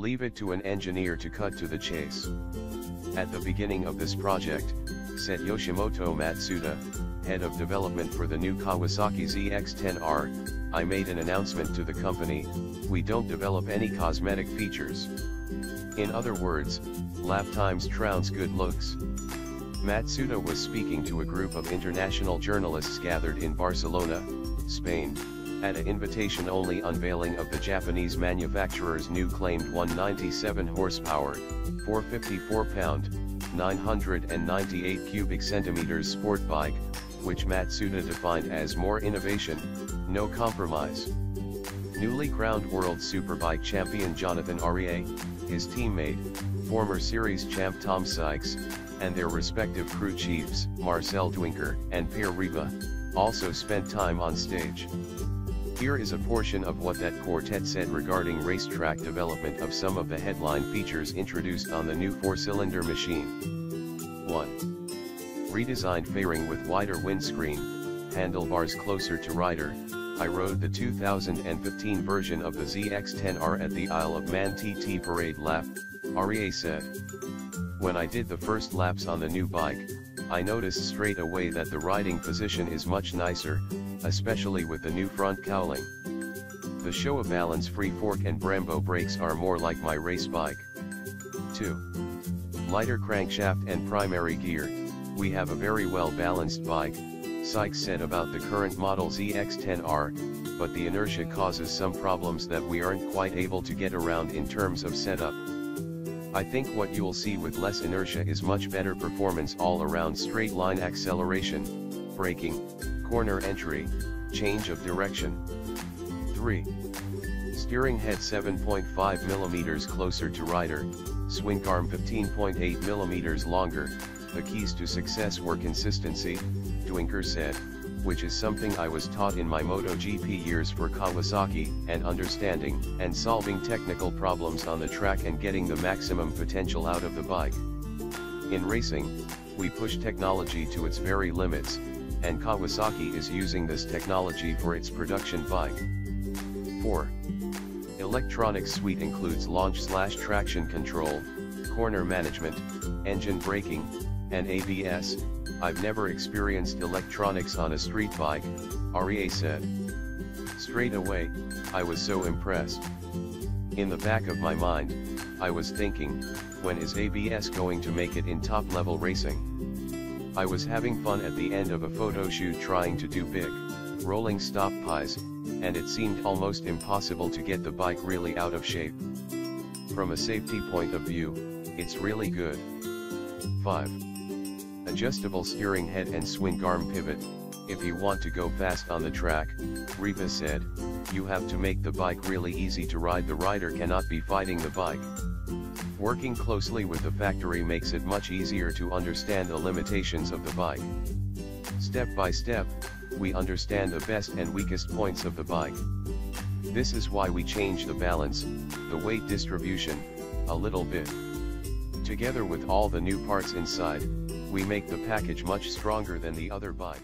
Leave it to an engineer to cut to the chase. At the beginning of this project, said Yoshimoto Matsuda, head of development for the new Kawasaki ZX-10R, I made an announcement to the company, we don't develop any cosmetic features. In other words, lap times trounce good looks. Matsuda was speaking to a group of international journalists gathered in Barcelona, Spain, at an invitation-only unveiling of the Japanese manufacturer's new claimed 197 horsepower, 454 pound, 998 cubic centimeters sport bike, which Matsuda defined as more innovation, no compromise. Newly crowned World Superbike champion Jonathan Aurier, his teammate, former series champ Tom Sykes, and their respective crew chiefs, Marcel Duinker and Pierre Riba, also spent time on stage. Here is a portion of what that quartet said regarding racetrack development of some of the headline features introduced on the new four-cylinder machine. 1. Redesigned fairing with wider windscreen, handlebars closer to rider, I rode the 2015 version of the ZX-10R at the Isle of Man TT Parade lap, Aurier said. When I did the first laps on the new bike, I noticed straight away that the riding position is much nicer, especially with the new front cowling. The Showa Balance free fork and Brembo brakes are more like my race bike. 2. Lighter crankshaft and primary gear, we have a very well balanced bike, Sykes said about the current model ZX-10R, but the inertia causes some problems that we aren't quite able to get around in terms of setup. I think what you'll see with less inertia is much better performance all around straight line acceleration, braking, corner entry, change of direction. 3. Steering head 7.5 mm closer to rider, swing arm 15.8 mm longer, the keys to success were consistency, Duinker said, which is something I was taught in my MotoGP years for Kawasaki, and understanding and solving technical problems on the track and getting the maximum potential out of the bike. In racing, we push technology to its very limits, and Kawasaki is using this technology for its production bike. 4. Electronics suite includes launch slash traction control, corner management, engine braking, and ABS, I've never experienced electronics on a street bike, Aurier said. Straight away, I was so impressed. In the back of my mind, I was thinking, when is ABS going to make it in top-level racing? I was having fun at the end of a photo shoot trying to do big, rolling stop pies, and it seemed almost impossible to get the bike really out of shape. From a safety point of view, it's really good. 5. Adjustable steering head and swing arm pivot, if you want to go fast on the track, Riba said, you have to make the bike really easy to ride the rider cannot be fighting the bike. Working closely with the factory makes it much easier to understand the limitations of the bike. Step by step, we understand the best and weakest points of the bike. This is why we change the balance, the weight distribution, a little bit. Together with all the new parts inside, we make the package much stronger than the other bike.